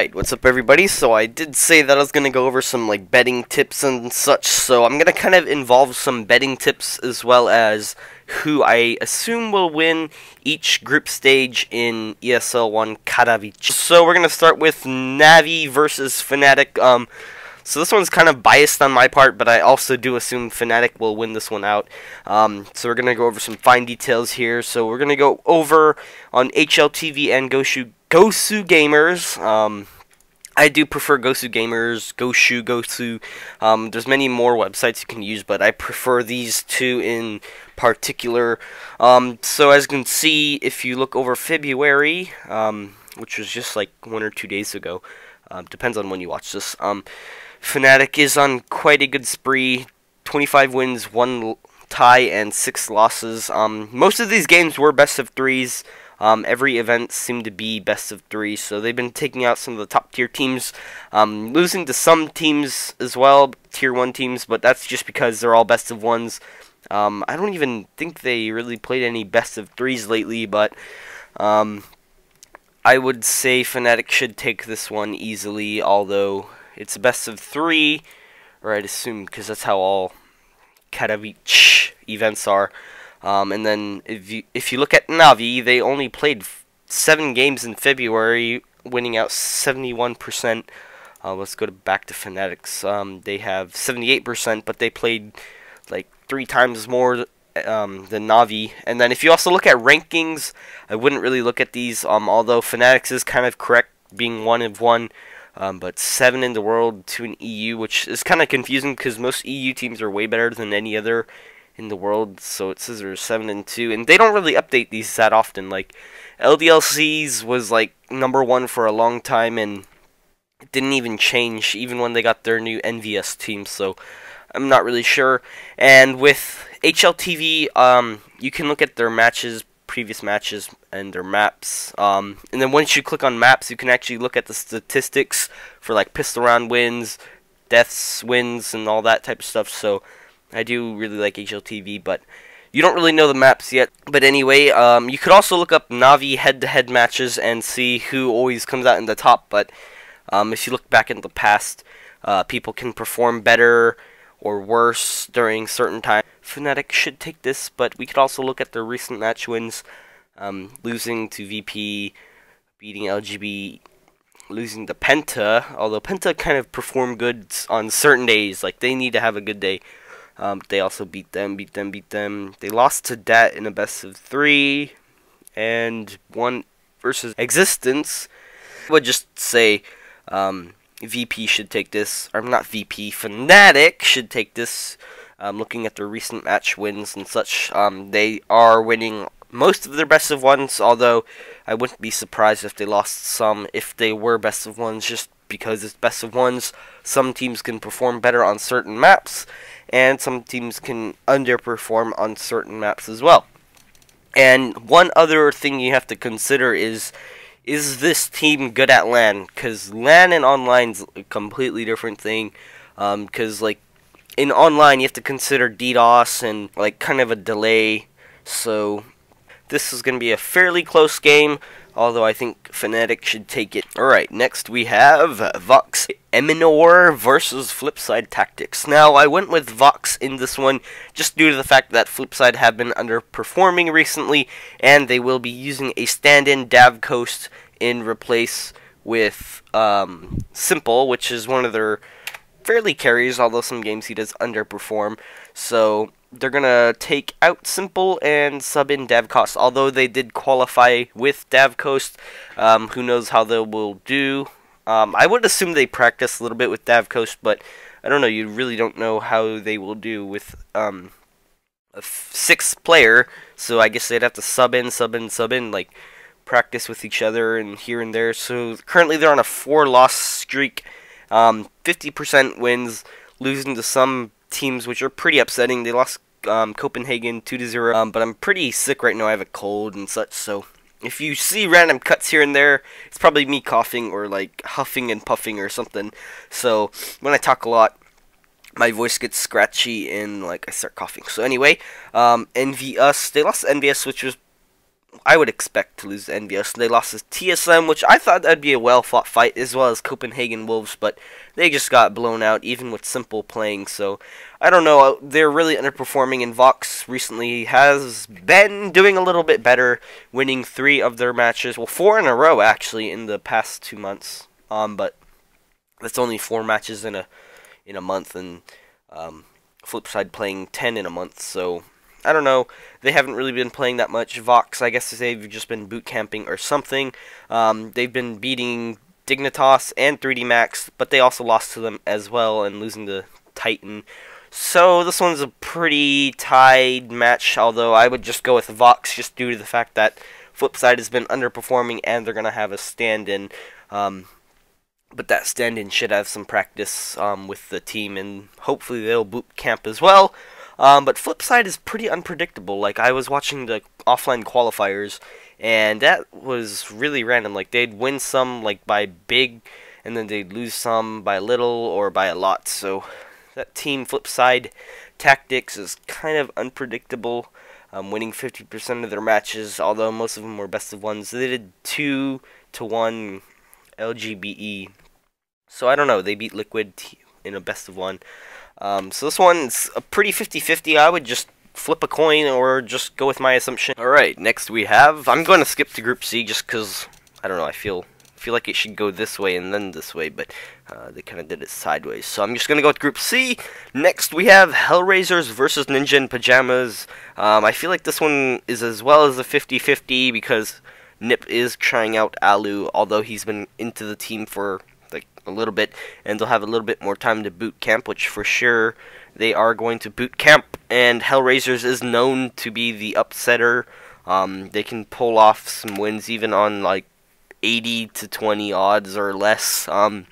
Alright, what's up everybody? So I did say that I was going to go over some like betting tips and such, so I'm going to kind of involve some betting tips as well as who I assume will win each group stage in ESL 1 Katowice. So we're going to start with Navi versus Fnatic. Um, so this one's kind of biased on my part, but I also do assume Fnatic will win this one out. Um, so we're going to go over some fine details here. So we're going to go over on HLTV and Goshu Gosu Gamers. Um, I do prefer Gosu Gamers, Goshu, Gosu. Um, there's many more websites you can use, but I prefer these two in particular. Um, so as you can see, if you look over February, um, which was just like one or two days ago, uh, depends on when you watch this. Um, Fnatic is on quite a good spree. 25 wins, 1 tie, and 6 losses. Um, most of these games were best of 3s. Um, every event seemed to be best of 3, so they've been taking out some of the top tier teams. Um, losing to some teams as well, tier 1 teams, but that's just because they're all best of 1s. Um, I don't even think they really played any best of 3s lately, but um, I would say Fnatic should take this one easily, although it's a best of three, or I'd assume because that's how all Katowice events are. Um, and then if you if you look at Navi, they only played seven games in February, winning out 71%. Uh, let's go to back to Fnatic's. Um, they have 78%, but they played like three times more um, than Navi. And then if you also look at rankings, I wouldn't really look at these. Um, although Fnatic's is kind of correct, being one of one. Um, but seven in the world, to an EU, which is kind of confusing because most EU teams are way better than any other in the world. So it says there's seven and two, and they don't really update these that often. Like LDLCs was like number one for a long time, and it didn't even change even when they got their new NVS team. So I'm not really sure. And with HLTV, um, you can look at their matches previous matches and their maps. Um, and then once you click on maps, you can actually look at the statistics for like pistol round wins, deaths, wins, and all that type of stuff. So I do really like HLTV, but you don't really know the maps yet. But anyway, um, you could also look up Navi head-to-head -head matches and see who always comes out in the top. But um, if you look back in the past, uh, people can perform better or worse during certain times. Fnatic should take this, but we could also look at their recent match wins, um, losing to VP, beating LGB, losing to Penta, although Penta kind of performed good on certain days, like they need to have a good day. Um, they also beat them, beat them, beat them. They lost to Dat in a best of three, and one versus Existence. I would just say um, VP should take this, or not VP, Fnatic should take this. Um, looking at their recent match wins and such, um, they are winning most of their best of ones, although I wouldn't be surprised if they lost some if they were best of ones, just because it's best of ones. Some teams can perform better on certain maps, and some teams can underperform on certain maps as well. And one other thing you have to consider is is this team good at LAN? Because LAN and online's a completely different thing. Because, um, like, in online, you have to consider DDoS and, like, kind of a delay. So, this is going to be a fairly close game. Although I think Fnatic should take it. Alright, next we have Vox Eminor versus Flipside Tactics. Now, I went with Vox in this one just due to the fact that Flipside have been underperforming recently, and they will be using a stand-in Davcoast in replace with um, s1mple, which is one of their fairly carries, although some games he does underperform. So they're gonna take out s1mple and sub in Davcoast. Although they did qualify with Davcoast, um, who knows how they will do. Um, I would assume they practice a little bit with Davcoast, but I don't know. You really don't know how they will do with um, a sixth player. So I guess they'd have to sub in, sub in, sub in, like practice with each other and here and there. So currently they're on a four-loss streak. 50% um, wins, losing to some teams which are pretty upsetting. They lost um, Copenhagen 2 to 0. Um, but I'm pretty sick right now. I have a cold and such. So if you see random cuts here and there, it's probably me coughing or like huffing and puffing or something. So when I talk a lot, my voice gets scratchy and like I start coughing. So anyway, um, NVS they lost NVS, which was I would expect to lose to NVS. They lost to TSM, which I thought that'd be a well fought fight, as well as Copenhagen Wolves, but they just got blown out, even with simple playing. So I don't know. They're really underperforming, and Vox recently has been doing a little bit better, winning three of their matches. Well, four in a row actually in the past two months. Um, but that's only four matches in a in a month, and um, Flipside playing ten in a month. So I don't know. They haven't really been playing that much. Vox, I guess to say they've just been boot camping or something. Um, they've been beating Dignitas and 3D Max, but they also lost to them as well and losing to Titan. So this one's a pretty tied match, although I would just go with Vox just due to the fact that Flipside has been underperforming and they're going to have a stand-in. Um, but that stand-in should have some practice um, with the team, and hopefully they'll boot camp as well. Um, but Flipside is pretty unpredictable. Like I was watching the offline qualifiers, and that was really random. Like they'd win some like by big, and then they'd lose some by little or by a lot. So that team Flipside tactics is kind of unpredictable. Um, winning 50% of their matches, although most of them were best of ones. They did two to one LGBE. So I don't know. They beat Liquid in a best of one. Um, so this one's a pretty 50-50. I would just flip a coin or just go with my assumption. Alright, next we have... I'm going to skip to Group C just because, I don't know, I feel feel like it should go this way and then this way, but uh, they kind of did it sideways. So I'm just going to go with Group C. Next we have Hellraisers versus Ninja in Pajamas. Um, I feel like this one is as well as a 50-50 because Nip is trying out allu, although he's been into the team for a little bit, and they'll have a little bit more time to boot camp, which for sure they are going to boot camp. And Hellraisers is known to be the upsetter. Um, they can pull off some wins even on like 80 to 20 odds or less. Um,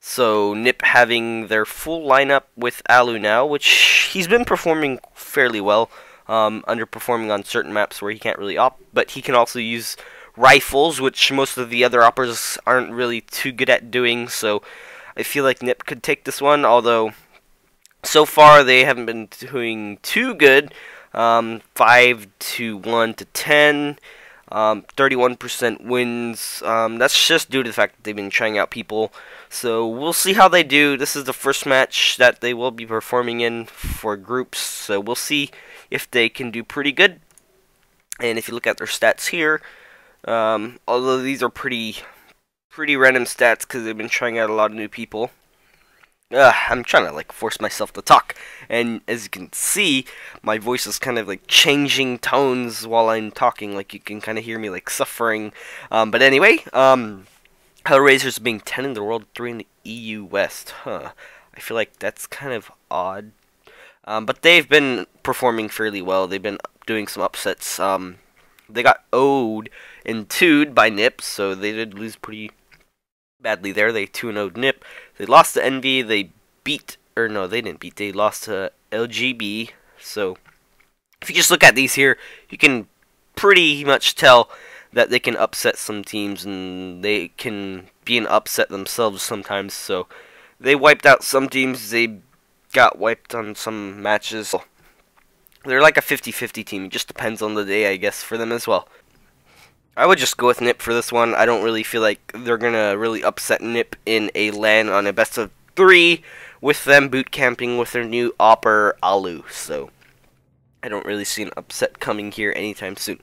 so Nip having their full lineup with allu now, which he's been performing fairly well. Um, underperforming on certain maps where he can't really op, but he can also use rifles, which most of the other operas aren't really too good at doing. So I feel like Nip could take this one, although so far they haven't been doing too good. Um, 5 to 1 to 10. Um, 31% wins. Um, that's just due to the fact that they've been trying out people. So we'll see how they do. This is the first match that they will be performing in for groups. So we'll see if they can do pretty good. And if you look at their stats here, um, although these are pretty, pretty random stats because they've been trying out a lot of new people. Uh, I'm trying to like force myself to talk, and as you can see, my voice is kind of like changing tones while I'm talking. Like you can kind of hear me like suffering. Um, but anyway, um, Hellraisers being 10 in the world, 3 in the EU West. Huh. I feel like that's kind of odd. Um, but they've been performing fairly well. They've been doing some upsets. Um, they got owed and 2 by Nip, so they did lose pretty badly there. They 2 0 Nip. They lost to Envy. They beat, or no, they didn't beat. They lost to LGB. So if you just look at these here, you can pretty much tell that they can upset some teams and they can be an upset themselves sometimes. So they wiped out some teams. They got wiped on some matches. They're like a 50-50 team. It just depends on the day, I guess, for them as well. I would just go with Nip for this one. I don't really feel like they're to really upset Nip in a LAN on a best of three with them boot camping with their new Opper allu. So I don't really see an upset coming here anytime soon.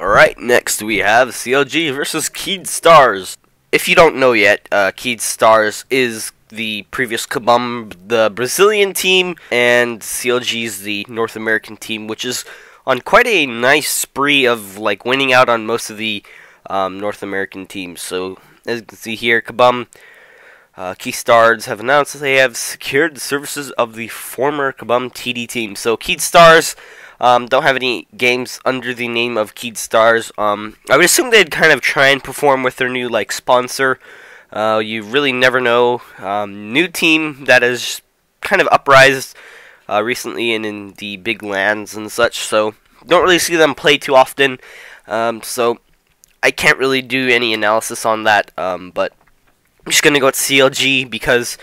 Alright, next we have CLG versus Keyd Stars. If you don't know yet, uh, Keyd Stars is the previous Kabum, the Brazilian team, and CLG's the North American team, which is on quite a nice spree of like winning out on most of the um, North American teams. So as you can see here, Kabum uh, Keyd Stars have announced they have secured the services of the former Kabum TD team. So Keyd Stars um, don't have any games under the name of Keyd Stars. Um, I would assume they'd kind of try and perform with their new like sponsor. Uh, you really never know. Um, new team that has kind of uprised uh, recently and in the big lands and such. So don't really see them play too often. Um, so I can't really do any analysis on that. Um, but I'm just gonna go with CLG because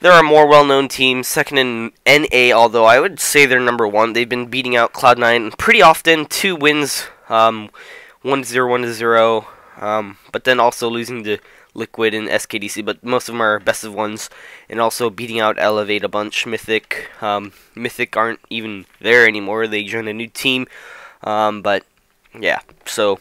there are more well-known teams. Second in NA, although I would say they're number one. They've been beating out Cloud9 pretty often. Two wins um, 1 0, 1 0, um, but then also losing to Liquid and SKDC, but most of them are best of ones, and also beating out Elevate a bunch. Mythic, um, Mythic aren't even there anymore. They joined a new team, um, but yeah. So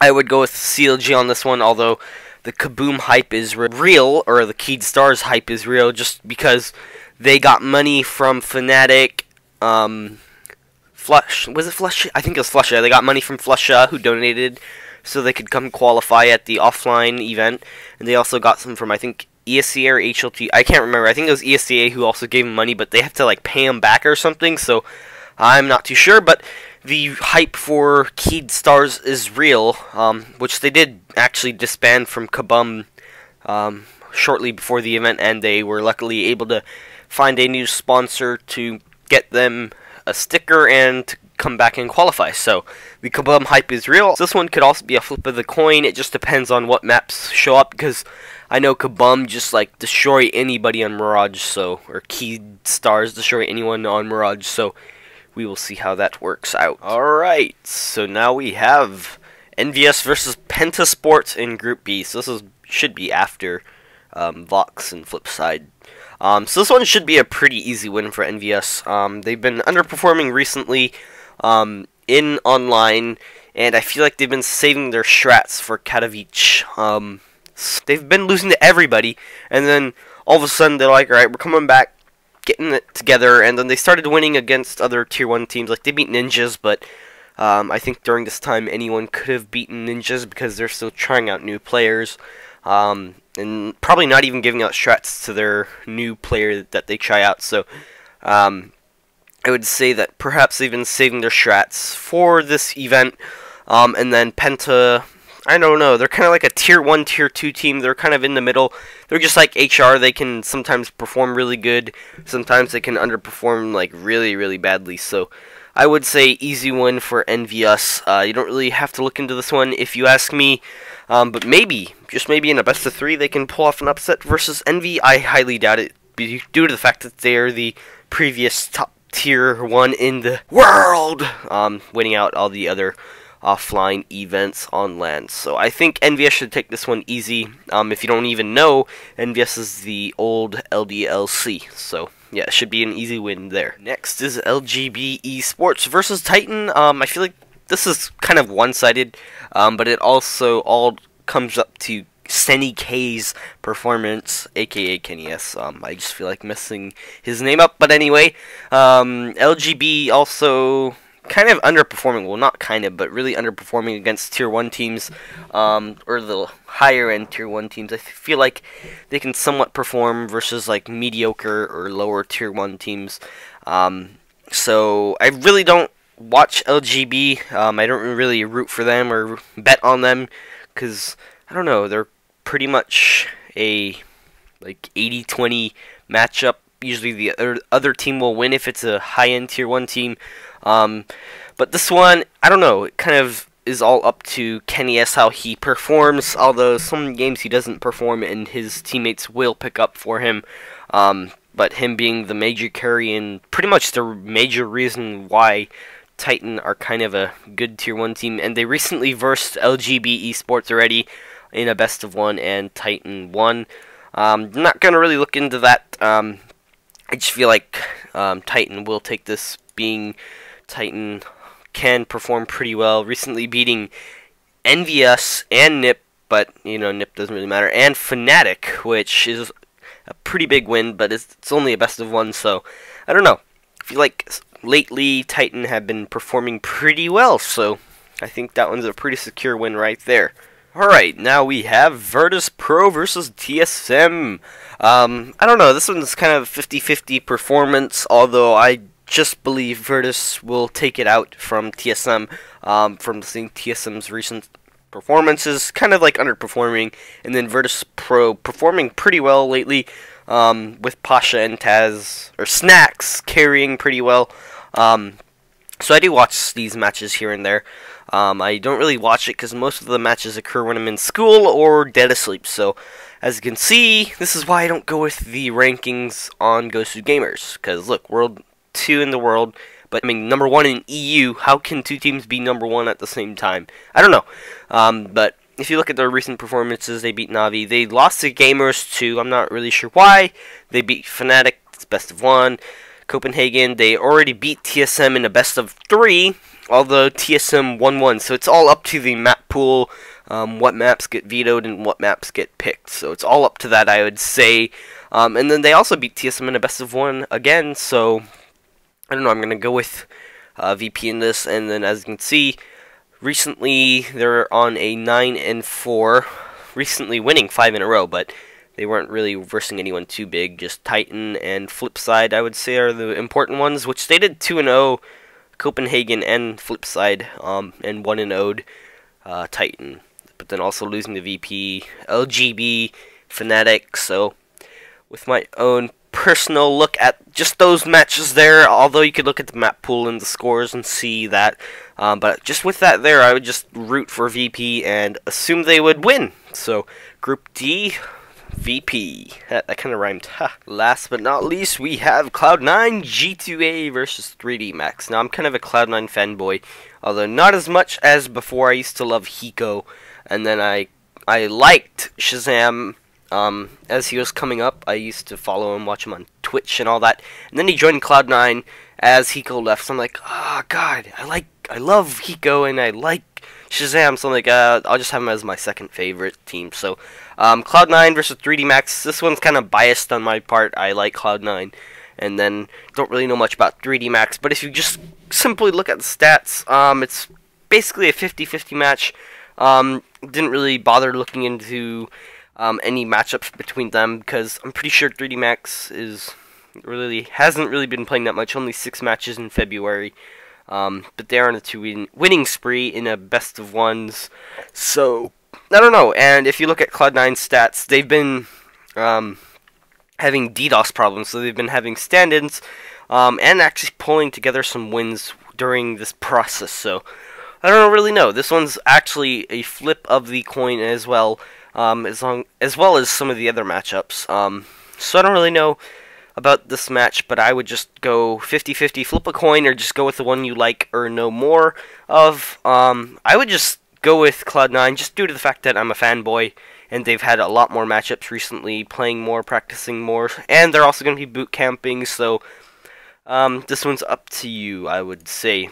I would go with CLG on this one, although the Kabum hype is real, or the Keyd Stars hype is real, just because they got money from Fnatic. Um, Flush was it Flush? I think it was Flusha. They got money from Flusha, who donated so they could come qualify at the offline event. And they also got some from I think ESCA or HLT. I can't remember. I think it was ESCA who also gave them money, but they have to like pay them back or something. So I'm not too sure. But the hype for Keyd Stars is real, um, which they did actually disband from Kabum um, shortly before the event, and they were luckily able to find a new sponsor to get them a sticker and come back and qualify. So the Kabum hype is real. This one could also be a flip of the coin. It just depends on what maps show up because I know Kabum just like destroy anybody on Mirage, so or Keyd Stars destroy anyone on Mirage. So we will see how that works out. All right, so now we have NVS versus Pentasport in Group B. So this is should be after um, Vox and Flipside. Um, so this one should be a pretty easy win for NVS. Um, they've been underperforming recently um, in online, and I feel like they've been saving their strats for Katowice. Um, they've been losing to everybody, and then all of a sudden they're like, all right, we're coming back, getting it together, and then they started winning against other tier one teams. Like they beat Ninjas, but um, I think during this time anyone could have beaten Ninjas because they're still trying out new players. Um, and probably not even giving out strats to their new player that they try out. So um, I would say that perhaps they've been saving their strats for this event. Um, and then Penta, I don't know, they're kind of like a tier 1, tier 2 team. They're kind of in the middle. They're just like HR. They can sometimes perform really good. Sometimes they can underperform like really, really badly. So I would say easy win for NVS. Uh, you don't really have to look into this one if you ask me. Um, but maybe, just maybe in a best of three, they can pull off an upset versus Envy. I highly doubt it, due to the fact that they are the previous top tier one in the world, um, winning out all the other offline events on LAN. So I think NVS should take this one easy. Um, if you don't even know, NVS is the old LDLC. So yeah, it should be an easy win there. Next is LGB Esports versus Titan. Um, I feel like this is kind of one-sided, um, but it also all comes up to Senny K's performance, aka Kenny S. Um, I just feel like messing his name up, but anyway, um, LGB also kind of underperforming. Well, not kind of, but really underperforming against tier one teams, um, or the higher end tier one teams. I feel like they can somewhat perform versus like mediocre or lower tier one teams. Um, so I really don't watch LGB. Um, I don't really root for them or bet on them because I don't know. They're pretty much a like 80-20 matchup. Usually the other, other team will win if it's a high-end tier 1 team. Um, but this one, I don't know. It kind of is all up to Kenny S how he performs. Although some games he doesn't perform and his teammates will pick up for him. Um, but him being the major carry and pretty much the major reason why Titan are kind of a good tier 1 team, and they recently versed LGB Esports already in a best of one, and Titan one. Um, not going to really look into that. Um, I just feel like um, Titan will take this, being Titan can perform pretty well, recently beating NVS and NIP, but, you know, NIP doesn't really matter, and Fnatic, which is a pretty big win, but it's, it's only a best of one, so I don't know. I feel like lately Titan have been performing pretty well, so I think that one's a pretty secure win right there. Alright, now we have Virtus Pro versus TSM. Um, I don't know, this one's kind of 50-50 performance, although I just believe Virtus will take it out from TSM, um, from seeing TSM's recent performances, kind of like underperforming, and then Virtus Pro performing pretty well lately, um, with Pasha and Taz, or Snax, carrying pretty well. Um, so I do watch these matches here and there. Um, I don't really watch it because most of the matches occur when I'm in school or dead asleep. So, as you can see, this is why I don't go with the rankings on GoSu Gamers. Because look, world two in the world, But I mean, number one in EU, how can two teams be number one at the same time? I don't know. Um, but if you look at their recent performances, they beat Navi. They lost to Gamers2. I'm not really sure why. They beat Fnatic. It's best of one. Copenhagen. They already beat TSM in a best of three. Although TSM won one, so it's all up to the map pool. Um, what maps get vetoed and what maps get picked. So it's all up to that, I would say. Um, and then they also beat TSM in a best of one again. So I don't know. I'm gonna go with uh, VP in this, and then as you can see, recently they're on a nine and four, recently winning five in a row, but they weren't really versing anyone too big. Just Titan and Flipside, I would say, are the important ones, which they did two and zero. Oh, Copenhagen and Flipside, um, and one and Ode, uh, Titan, but then also losing the VP, LGB, Fnatic. So, with my own personal look at just those matches there, although you could look at the map pool and the scores and see that. Um, but just with that there, I would just root for VP and assume they would win. So, Group D, VP. That, that kind of rhymed. Ha. Last but not least, we have Cloud9 G2A versus 3D Max. Now, I'm kind of a Cloud9 fanboy, although not as much as before. I used to love Hiko, and then I I liked ShahZaM um, as he was coming up, I used to follow him, watch him on Twitch and all that. And then he joined Cloud9 as Hiko left. So I'm like, oh god, I like, I love Hiko and I like ShahZaM. So I'm like, uh, I'll just have him as my second favorite team. So um, Cloud9 versus 3D Max. This one's kind of biased on my part. I like Cloud9. And then don't really know much about 3D Max. But if you just simply look at the stats, um, it's basically a 50-50 match. Um, didn't really bother looking into um, any matchups between them because I'm pretty sure 3D Max is really hasn't really been playing that much. Only six matches in February, um, but they're on a two win winning spree in a best of ones. So I don't know. And if you look at Cloud9's stats, they've been um, having DDoS problems, so they've been having stand-ins um, and actually pulling together some wins during this process. So I don't really know. This one's actually a flip of the coin as well um, as long as well as some of the other matchups. Um, so I don't really know about this match, but I would just go 50-50, flip a coin, or just go with the one you like or know more of. Um, I would just go with Cloud9, just due to the fact that I'm a fanboy, and they've had a lot more matchups recently, playing more, practicing more, and they're also going to be boot camping, so um, this one's up to you, I would say.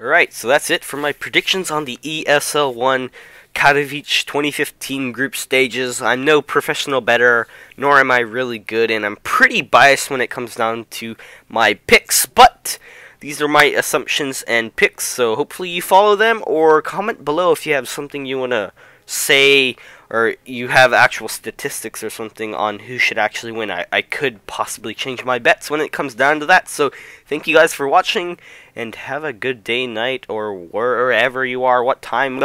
Alright, so that's it for my predictions on the ESL 1 Katowice 2015 group stages. I'm no professional better, nor am I really good, and I'm pretty biased when it comes down to my picks, but these are my assumptions and picks, so hopefully you follow them, or comment below if you have something you want to say, or you have actual statistics or something on who should actually win. I, I could possibly change my bets when it comes down to that, so thank you guys for watching, and have a good day, night, or wherever you are, what time.